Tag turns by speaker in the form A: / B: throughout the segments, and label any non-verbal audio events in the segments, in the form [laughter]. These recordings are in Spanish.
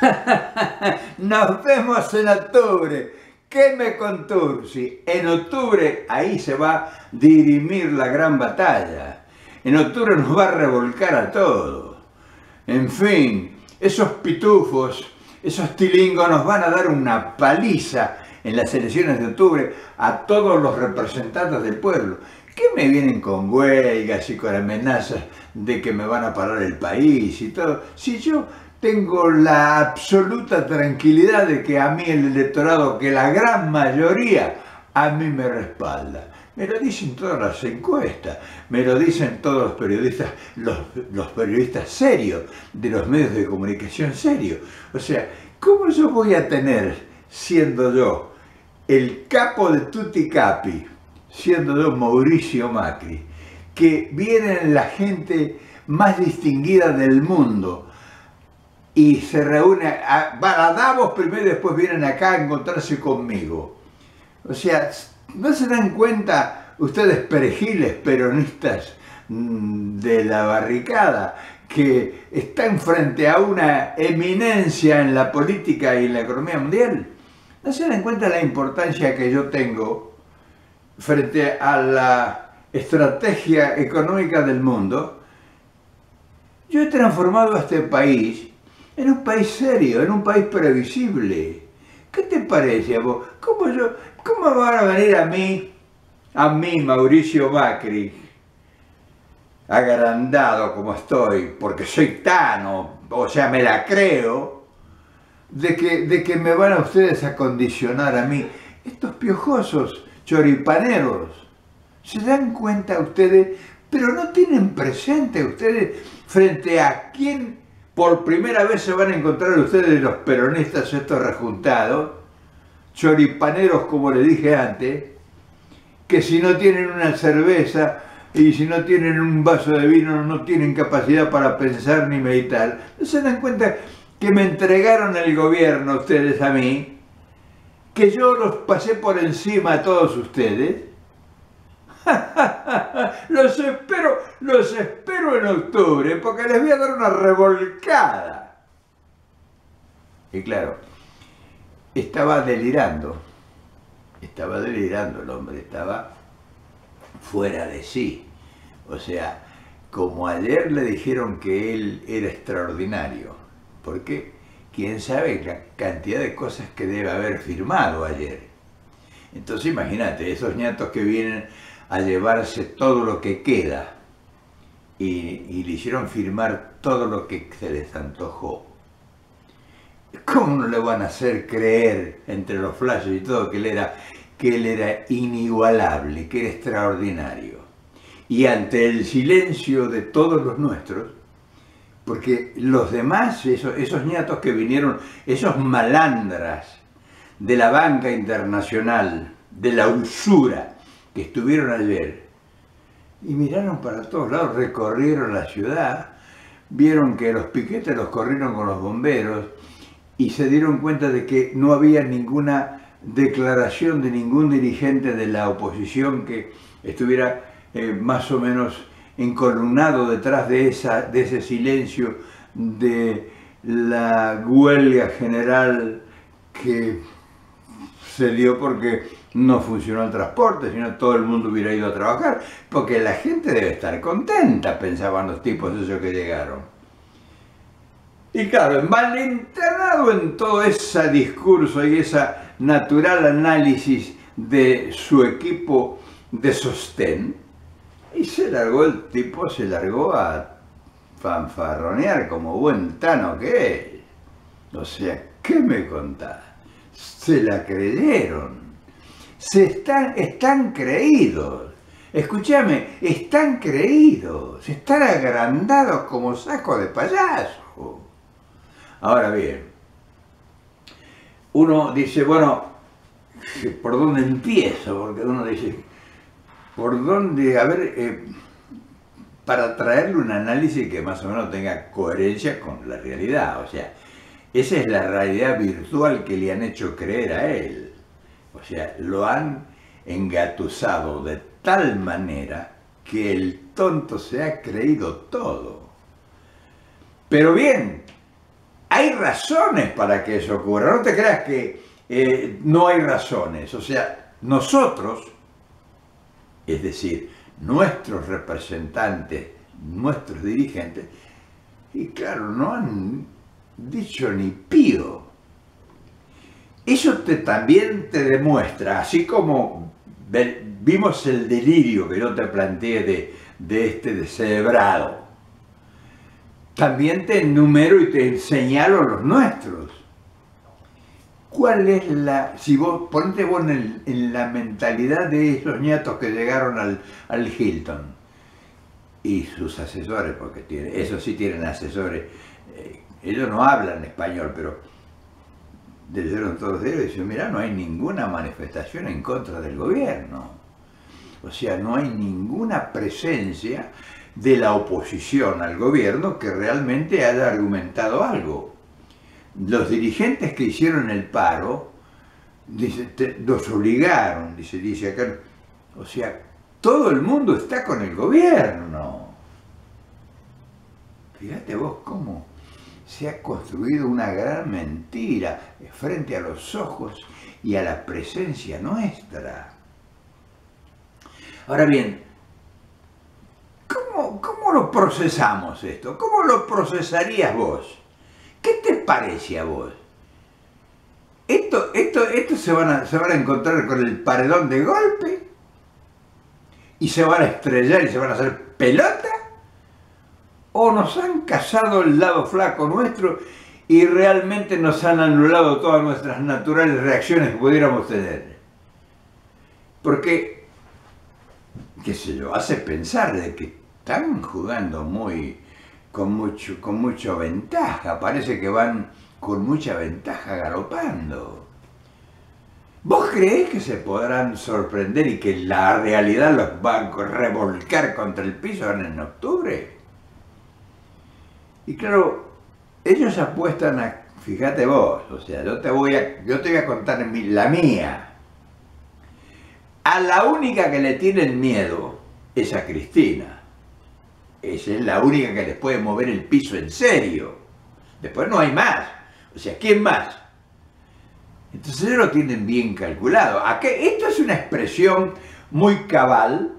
A: [laughs] Nos vemos en octubre. ¿Qué me contursi? En octubre ahí se va a dirimir la gran batalla. En octubre nos va a revolcar a todos. En fin, esos pitufos, esos tilingos nos van a dar una paliza en las elecciones de octubre a todos los representantes del pueblo. ¿Qué me vienen con huelgas y con amenazas de que me van a parar el país y todo? Si yo tengo la absoluta tranquilidad de que a mí el electorado, que la gran mayoría, a mí me respalda. Me lo dicen todas las encuestas, me lo dicen todos los periodistas, los, periodistas serios, de los medios de comunicación serios. O sea, ¿cómo yo voy a tener, siendo yo el capo de Tutti Capi, siendo yo Mauricio Macri, que viene la gente más distinguida del mundo, y se reúne, a, a Davos primero y después vienen acá a encontrarse conmigo. O sea, ¿no se dan cuenta ustedes perejiles peronistas mm, de la barricada que están frente a una eminencia en la política y en la economía mundial? ¿No se dan cuenta la importancia que yo tengo frente a la estrategia económica del mundo? Yo he transformado este país en un país serio, en un país previsible. ¿Qué te parece a vos? ¿Cómo, yo, ¿Cómo van a venir a mí, a mí, Mauricio Macri, agrandado como estoy, porque soy tano, o sea, me la creo, de que, de que me van a ustedes a condicionar a mí? Estos piojosos, choripaneros, ¿se dan cuenta ustedes? Pero no tienen presente ustedes frente a quién por primera vez se van a encontrar ustedes los peronistas estos rejuntados, choripaneros como le dije antes, que si no tienen una cerveza y si no tienen un vaso de vino no tienen capacidad para pensar ni meditar. ¿No se dan cuenta que me entregaron el gobierno ustedes a mí? Que yo los pasé por encima a todos ustedes [laughs] los espero, los espero en octubre porque les voy a dar una revolcada. Y claro, estaba delirando, estaba delirando el hombre, estaba fuera de sí. O sea, como ayer le dijeron que él era extraordinario, porque quién sabe la cantidad de cosas que debe haber firmado ayer. Entonces imagínate, esos ñatos que vienen a llevarse todo lo que queda y, le hicieron firmar todo lo que se les antojó. ¿Cómo no le van a hacer creer entre los flashes y todo que él era, que él era inigualable, que era extraordinario? Y ante el silencio de todos los nuestros, porque los demás, esos, esos ñatos que vinieron, esos malandras de la banca internacional, de la usura, que estuvieron ayer y miraron para todos lados, recorrieron la ciudad, vieron que los piquetes los corrieron con los bomberos y se dieron cuenta de que no había ninguna declaración de ningún dirigente de la oposición que estuviera eh, más o menos encolumnado detrás de, esa, de ese silencio de la huelga general que se dio porque no funcionó el transporte, sino todo el mundo hubiera ido a trabajar, porque la gente debe estar contenta, pensaban los tipos esos que llegaron. Y claro, malentenado en todo ese discurso y ese natural análisis de su equipo de sostén, y se largó el tipo, se largó a fanfarronear como buen tano que es. O sea, ¿qué me contás? Se la creyeron se están, están creídos. Escúchame, están creídos, están agrandados como saco de payaso. Ahora bien, uno dice, bueno, ¿por dónde empiezo? Porque uno dice, ¿por dónde? A ver, eh, para traerle un análisis que más o menos tenga coherencia con la realidad. O sea, esa es la realidad virtual que le han hecho creer a él. O sea, lo han engatusado de tal manera que el tonto se ha creído todo. Pero bien, hay razones para que eso ocurra. No te creas que eh, no hay razones. O sea, nosotros, es decir, nuestros representantes, nuestros dirigentes, y claro, no han dicho ni pío. Eso te, también te demuestra, así como vimos el delirio que yo te planteé de, de este descerebrado, también te enumero y te señalo los nuestros. ¿Cuál es la, si vos, ponete vos en, la mentalidad de esos nietos que llegaron al, al Hilton y sus asesores, porque tiene, eso sí tienen asesores, eh, ellos no hablan español, pero leyeron todos ellos y dicen, mira, no hay ninguna manifestación en contra del gobierno. O sea, no hay ninguna presencia de la oposición al gobierno que realmente haya argumentado algo. Los dirigentes que hicieron el paro, dice, los obligaron, dice, dice acá, o sea, todo el mundo está con el gobierno. Fíjate vos cómo se ha construido una gran mentira frente a los ojos y a la presencia nuestra. Ahora bien, ¿cómo, cómo lo procesamos esto? ¿Cómo lo procesarías vos? ¿Qué te parece a vos? Esto, esto, esto se, van a, se van a encontrar con el paredón de golpe y se van a estrellar y se van a hacer pelota o nos han casado el lado flaco nuestro y realmente nos han anulado todas nuestras naturales reacciones que pudiéramos tener. Porque, qué sé yo, hace pensar de que están jugando muy, con, mucho, con mucha ventaja, parece que van con mucha ventaja galopando. ¿Vos creés que se podrán sorprender y que la realidad los va a revolcar contra el piso en octubre? Y claro, ellos apuestan a, fíjate vos, o sea, yo te voy a, yo te voy a contar la mía. A la única que le tienen miedo es a Cristina. Esa es la única que les puede mover el piso en serio. Después no hay más. O sea, ¿quién más? Entonces ellos lo tienen bien calculado. Esto es una expresión muy cabal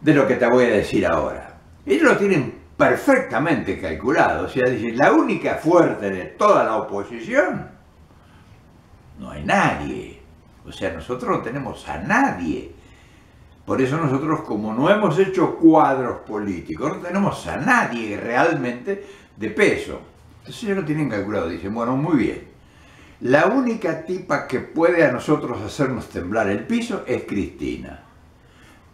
A: de lo que te voy a decir ahora. Ellos lo tienen perfectamente calculado. O sea, la única fuerte de toda la oposición, no hay nadie. O sea, nosotros no tenemos a nadie. Por eso nosotros, como no hemos hecho cuadros políticos, no tenemos a nadie realmente de peso. Entonces ellos lo tienen calculado. Dicen, bueno, muy bien. La única tipa que puede a nosotros hacernos temblar el piso es Cristina.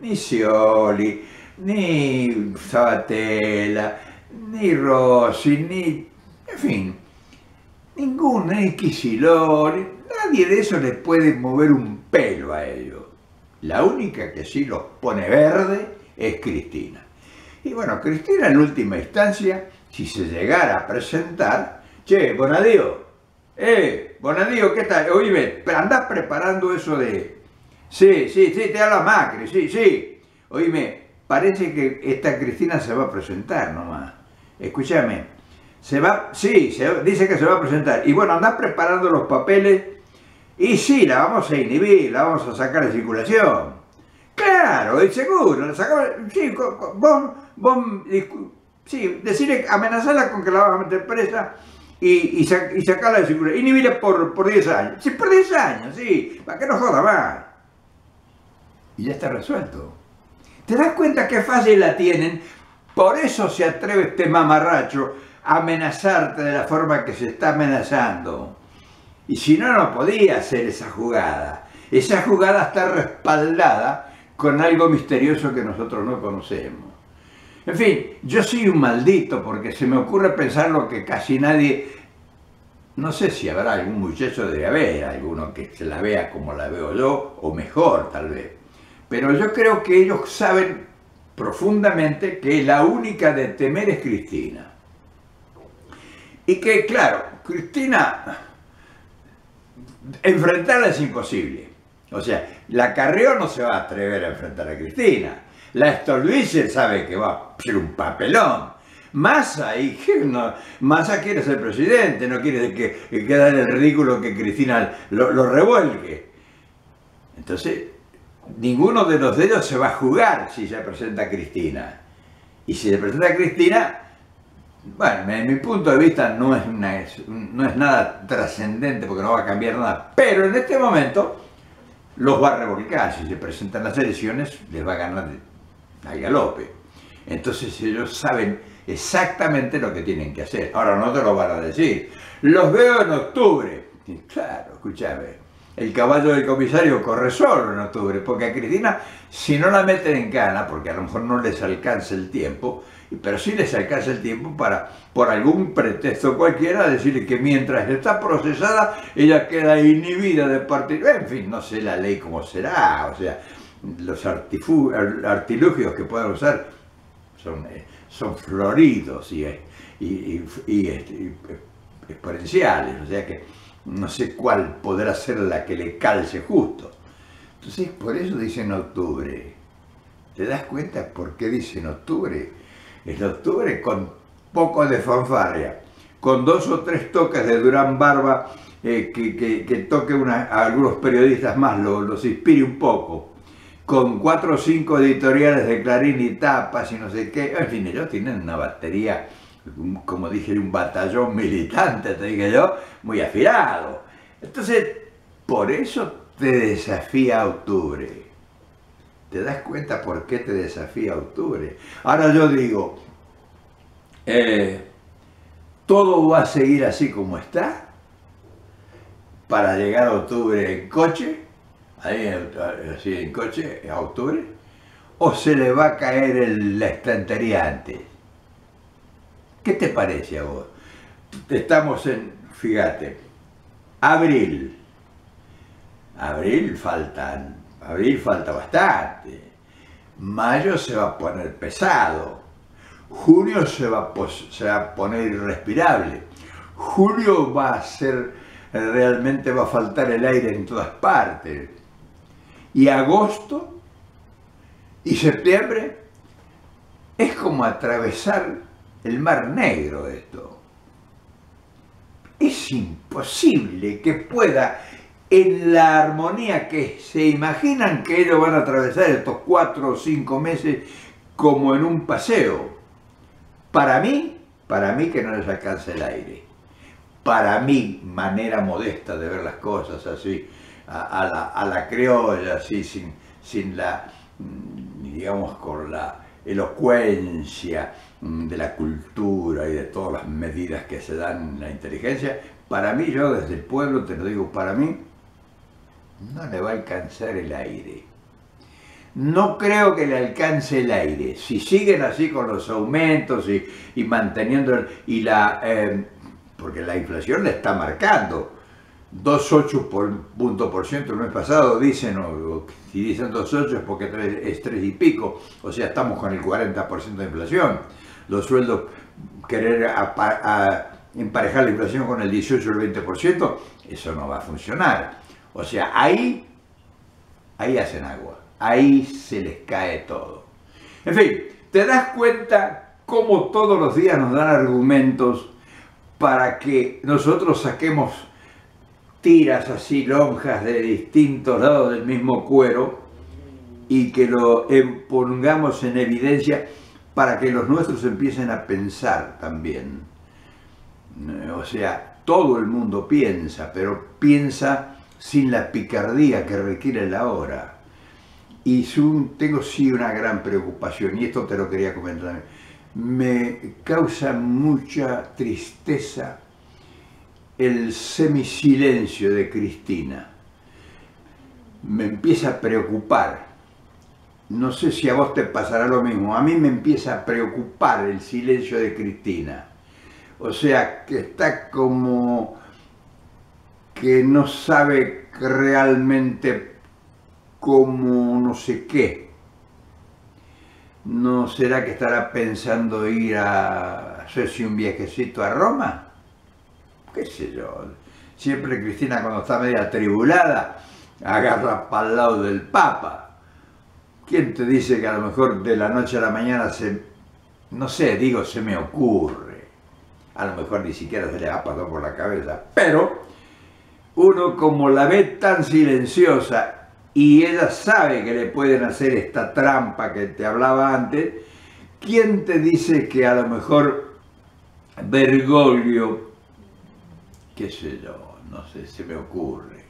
A: Ni Scioli, ni Sabatella, ni Rossi, ni... en fin, ninguno, ni Quisilori, nadie de eso les puede mover un pelo a ellos. La única que sí los pone verde es Cristina. Y bueno, Cristina en última instancia, si se llegara a presentar, che, Bonadío, eh, Bonadío, ¿qué tal? Oíme, andás preparando eso de... Sí, sí, sí, te habla Macri, sí, sí. Oíme, parece que esta Cristina se va a presentar nomás. Escúchame, se va, sí, dice que se va a presentar. Y bueno, andás preparando los papeles y sí, la vamos a inhibir, la vamos a sacar de circulación. Claro, y seguro, sí, vos, vos, sí, decirle, amenazarla con que la vas a meter presa y, y, sacarla de circulación. Inhibirla por, por 10 años. Sí, por 10 años, sí, para que no joda más. Y ya está resuelto. ¿Te das cuenta qué fácil la tienen? Por eso se atreve este mamarracho a amenazarte de la forma que se está amenazando. Y si no, no podía hacer esa jugada. Esa jugada está respaldada con algo misterioso que nosotros no conocemos. En fin, yo soy un maldito porque se me ocurre pensar lo que casi nadie... No sé si habrá algún muchacho, de haber alguno que se la vea como la veo yo, o mejor tal vez. Pero yo creo que ellos saben profundamente que la única de temer es Cristina. Y que, claro, Cristina, enfrentarla es imposible. O sea, la Carrió no se va a atrever a enfrentar a Cristina. La Stolbizer sabe que va a ser un papelón. Massa, y [laughs] no, Massa quiere ser presidente, no quiere que, que quede en el ridículo que Cristina lo, lo revuelque. Entonces, ninguno de los de ellos se va a jugar si se presenta Cristina. Y si se presenta Cristina, bueno, en mi punto de vista no es, no es nada trascendente porque no va a cambiar nada, pero en este momento los va a revolcar. Si se presentan las elecciones, les va a ganar a galope. Entonces ellos saben exactamente lo que tienen que hacer. Ahora no te lo van a decir. Los veo en octubre. claro, escúchame. El caballo del comisario corre solo en octubre, porque a Cristina, si no la meten en cana, porque a lo mejor no les alcanza el tiempo, pero sí les alcanza el tiempo para, por algún pretexto cualquiera, decirle que mientras está procesada, ella queda inhibida de partir. En fin, no sé la ley cómo será, o sea, los artilugios que puedan usar son, eh, son floridos y, y exponenciales, o sea que no sé cuál podrá ser la que le calce justo. Entonces, por eso dice en octubre. ¿Te das cuenta por qué dice en octubre? En octubre con poco de fanfarria, con dos o tres toques de Durán Barba eh, que, toque a algunos periodistas más, los inspire un poco, con cuatro o cinco editoriales de Clarín y Tapas y no sé qué, en fin, ellos tienen una batería como dije, un batallón militante, te dije yo, muy afilado. Entonces, por eso te desafía octubre. ¿Te das cuenta por qué te desafía octubre? Ahora yo digo, eh, todo va a seguir así como está para llegar a octubre en coche, ahí así en coche, a octubre, o se le va a caer la estantería antes. ¿Qué te parece a vos? Estamos en, fíjate, abril. Abril faltan, abril falta bastante. Mayo se va a poner pesado. Junio se va, se va a poner irrespirable. Julio va a ser, realmente va a faltar el aire en todas partes. Y agosto y septiembre es como atravesar el Mar Negro esto. Es imposible que pueda, en la armonía que se imaginan que ellos van a atravesar estos cuatro o cinco meses como en un paseo. Para mí, para mí que no les alcanza el aire. Para mí, manera modesta de ver las cosas así, a, la, a la, criolla, así, sin, sin la, mm, digamos, con la elocuencia, Mm, de la cultura y de todas las medidas que se dan en la inteligencia, para mí, yo desde el pueblo, te lo digo, para mí, no le va a alcanzar el aire. No creo que le alcance el aire. Si siguen así con los aumentos y, manteniendo, y la, eh, porque la inflación le está marcando, 2,8 por punto por ciento el mes pasado, dicen, o, si dicen 2,8 es porque es 3 y pico, o sea, estamos con el 40% de inflación los sueldos, querer emparejar la inflación con el 18 o el 20%, eso no va a funcionar. O sea, ahí, ahí hacen agua, ahí se les cae todo. En fin, te das cuenta cómo todos los días nos dan argumentos para que nosotros saquemos tiras así, lonjas de distintos lados del mismo cuero y que lo pongamos en evidencia para que los nuestros empiecen a pensar también. O sea, todo el mundo piensa, pero piensa sin la picardía que requiere la hora. Y tengo sí una gran preocupación, y esto te lo quería comentar. Me causa mucha tristeza el semisilencio de Cristina. Me empieza a preocupar no sé si a vos te pasará lo mismo, a mí me empieza a preocupar el silencio de Cristina. O sea, que está como que no sabe realmente cómo no sé qué. ¿No será que estará pensando ir a hacerse un viajecito a Roma? ¿Qué sé yo? Siempre Cristina cuando está media atribulada agarra para el lado del Papa ¿Quién te dice que a lo mejor de la noche a la mañana se no sé, digo, se me ocurre. A lo mejor ni siquiera se le ha pasado por la cabeza. Pero uno como la ve tan silenciosa y ella sabe que le pueden hacer esta trampa que te hablaba antes, ¿quién te dice que a lo mejor Bergoglio, qué sé yo, no sé, se me ocurre.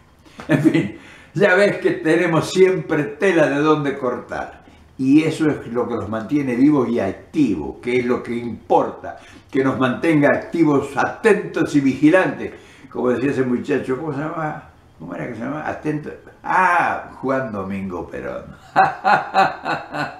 A: En fin, ya ves que tenemos siempre tela de dónde cortar. Y eso es lo que nos mantiene vivos y activos, que es lo que importa, que nos mantenga activos, atentos y vigilantes. Como decía ese muchacho, ¿cómo se llama? ¿Cómo era que se llama? Atento. Ah, Juan Domingo Perón. [laughs]